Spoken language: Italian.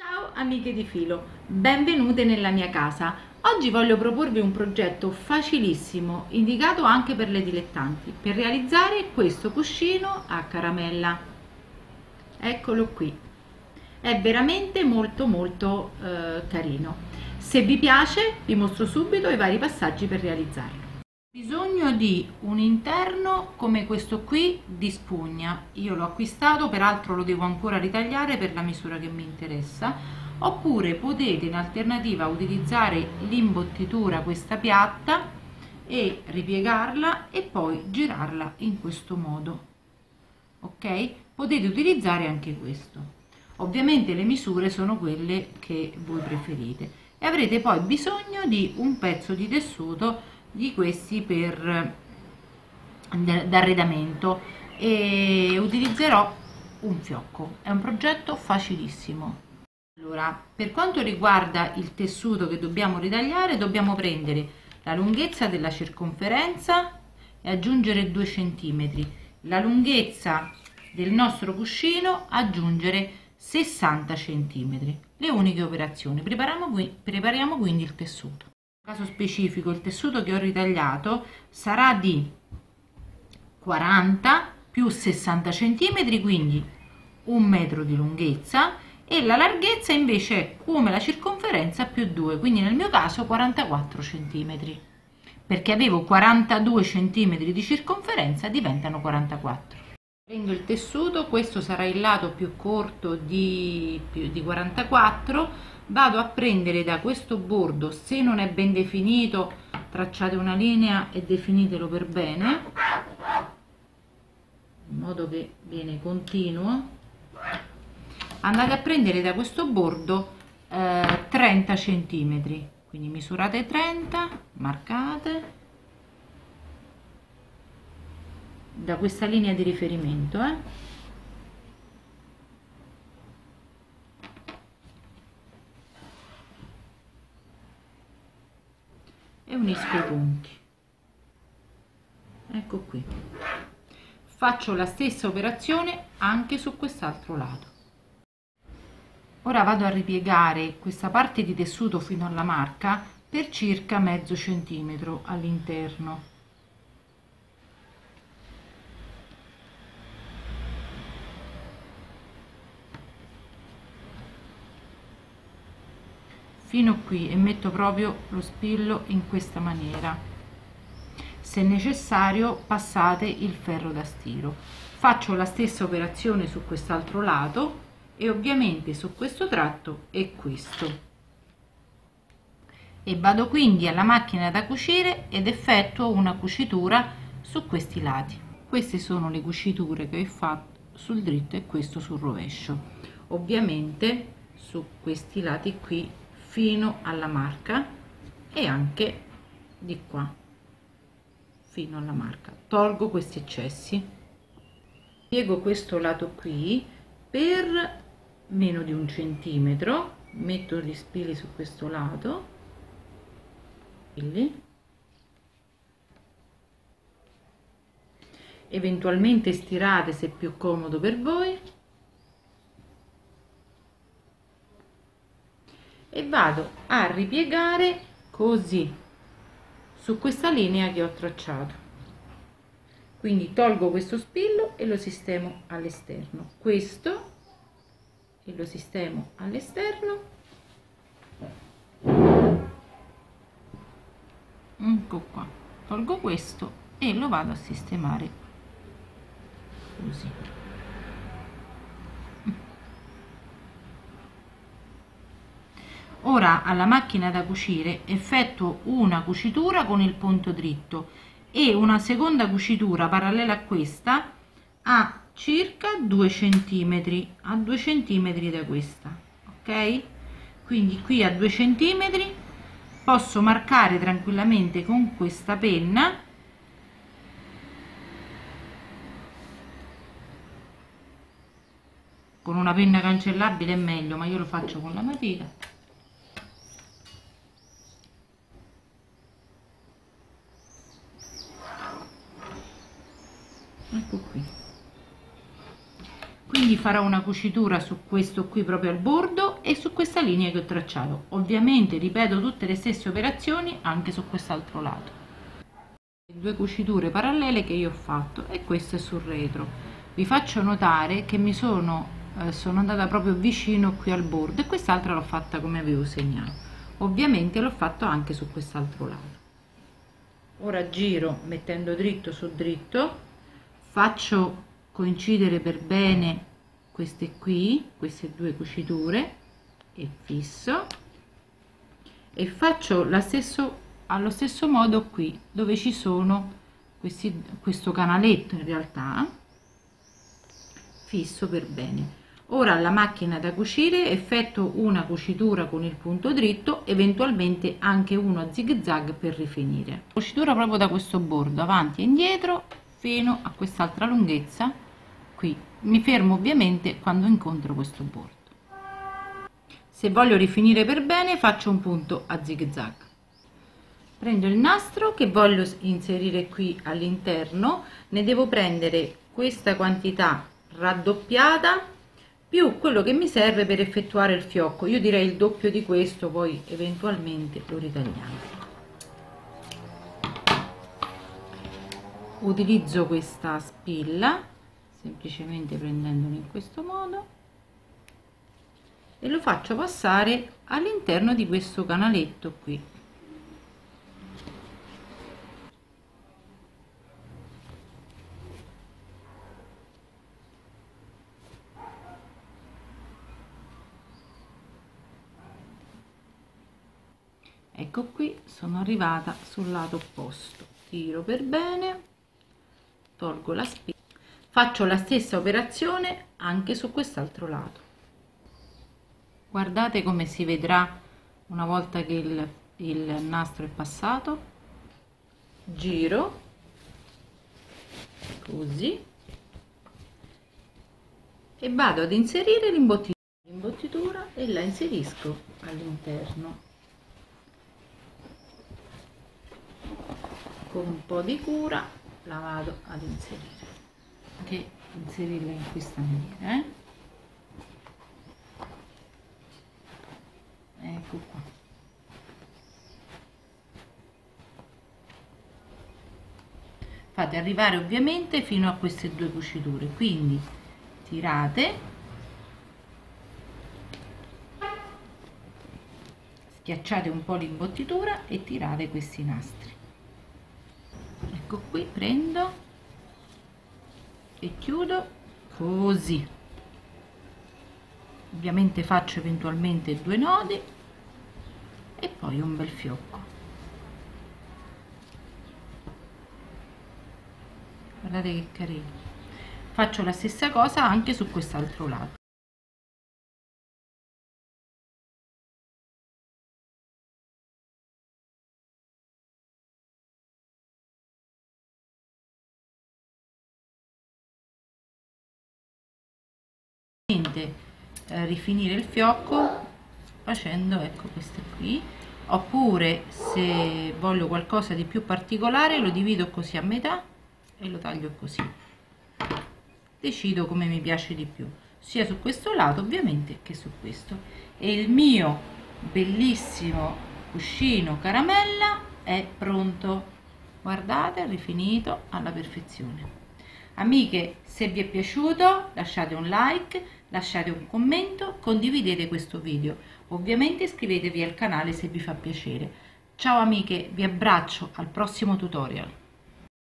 Ciao amiche di filo, benvenute nella mia casa. Oggi voglio proporvi un progetto facilissimo, indicato anche per le dilettanti, per realizzare questo cuscino a caramella. Eccolo qui. È veramente molto molto eh, carino. Se vi piace vi mostro subito i vari passaggi per realizzarlo bisogno di un interno come questo qui di spugna. Io l'ho acquistato peraltro lo devo ancora ritagliare per la misura che mi interessa. Oppure potete in alternativa utilizzare l'imbottitura questa piatta e ripiegarla e poi girarla in questo modo. Ok? Potete utilizzare anche questo. Ovviamente le misure sono quelle che voi preferite. E avrete poi bisogno di un pezzo di tessuto di questi per d'arredamento. E utilizzerò un fiocco. È un progetto facilissimo. Allora per quanto riguarda il tessuto che dobbiamo ritagliare dobbiamo prendere la lunghezza della circonferenza e aggiungere 2 cm la lunghezza del nostro cuscino aggiungere 60 cm le uniche operazioni. Prepariamo, prepariamo quindi il tessuto caso specifico il tessuto che ho ritagliato sarà di 40 più 60 centimetri quindi un metro di lunghezza e la larghezza invece è come la circonferenza più 2 quindi nel mio caso 44 centimetri. Perché avevo 42 centimetri di circonferenza diventano 44 prendo il tessuto questo sarà il lato più corto di, più di 44 vado a prendere da questo bordo se non è ben definito tracciate una linea e definitelo per bene in modo che viene continuo andate a prendere da questo bordo eh, 30 centimetri quindi misurate 30 marcate da questa linea di riferimento eh. Unisco i punti. Ecco qui. Faccio la stessa operazione anche su quest'altro lato. Ora vado a ripiegare questa parte di tessuto fino alla marca per circa mezzo centimetro all'interno fino qui e metto proprio lo spillo in questa maniera. Se necessario passate il ferro da stiro. Faccio la stessa operazione su quest'altro lato e ovviamente su questo tratto e questo. E vado quindi alla macchina da cucire ed effettuo una cucitura su questi lati. Queste sono le cuciture che ho fatto sul dritto e questo sul rovescio. Ovviamente su questi lati qui fino alla marca e anche di qua fino alla marca. Tolgo questi eccessi. Piego questo lato qui per meno di un centimetro. Metto gli spilli su questo lato. Spilli. eventualmente stirate se è più comodo per voi e vado a ripiegare così su questa linea che ho tracciato. Quindi tolgo questo spillo e lo sistemo all'esterno. Questo e lo sistemo all'esterno. Ecco qua. Tolgo questo e lo vado a sistemare così ora alla macchina da cucire effettuo una cucitura con il punto dritto e una seconda cucitura parallela a questa a circa 2 centimetri a 2 centimetri da questa ok? Quindi qui a 2 centimetri posso marcare tranquillamente con questa penna con una penna cancellabile è meglio ma io lo faccio con la matita ecco qui. Quindi farò una cucitura su questo qui proprio al bordo e su questa linea che ho tracciato. Ovviamente ripeto tutte le stesse operazioni anche su quest'altro lato. Due cuciture parallele che io ho fatto e questo è sul retro. Vi faccio notare che mi sono eh, sono andata proprio vicino qui al bordo e quest'altra l'ho fatta come avevo segnato. Ovviamente l'ho fatto anche su quest'altro lato. Ora giro mettendo dritto su dritto faccio coincidere per bene queste qui queste due cuciture e fisso e faccio la stesso allo stesso modo qui dove ci sono questi questo canaletto in realtà fisso per bene. Ora alla macchina da cucire effetto una cucitura con il punto dritto eventualmente anche uno zig zag per rifinire. Cucitura proprio da questo bordo avanti e indietro fino a quest'altra lunghezza. Qui mi fermo ovviamente quando incontro questo bordo. Se voglio rifinire per bene faccio un punto a zig zag prendo il nastro che voglio inserire qui all'interno. Ne devo prendere questa quantità raddoppiata più quello che mi serve per effettuare il fiocco. Io direi il doppio di questo poi eventualmente lo ritagliamo utilizzo questa spilla semplicemente prendendolo in questo modo e lo faccio passare all'interno di questo canaletto qui. Ecco qui sono arrivata sul lato opposto. Tiro per bene tolgo la spina faccio la stessa operazione anche su quest'altro lato. Guardate come si vedrà una volta che il, il nastro è passato. Giro. Così e vado ad inserire l'imbottitura e la inserisco all'interno. Con un po' di cura la vado ad inserire. Che inserirla in questa maniera eh? ecco qua. Fate arrivare ovviamente fino a queste due cuciture. Quindi tirate. Schiacciate un po' l'imbottitura e tirate questi nastri ecco qui prendo e chiudo così. Ovviamente faccio eventualmente due nodi e poi un bel fiocco. Guardate che carino. Faccio la stessa cosa anche su quest'altro lato eh, rifinire il fiocco facendo ecco queste qui. Oppure se voglio qualcosa di più particolare lo divido così a metà e lo taglio così. Decido come mi piace di più sia su questo lato ovviamente che su questo. E il mio bellissimo cuscino caramella è pronto. Guardate rifinito alla perfezione. Amiche se vi è piaciuto lasciate un like lasciate un commento, condividete questo video. Ovviamente iscrivetevi al canale se vi fa piacere. Ciao amiche, vi abbraccio al prossimo tutorial.